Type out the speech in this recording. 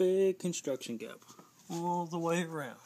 big construction gap all the way around.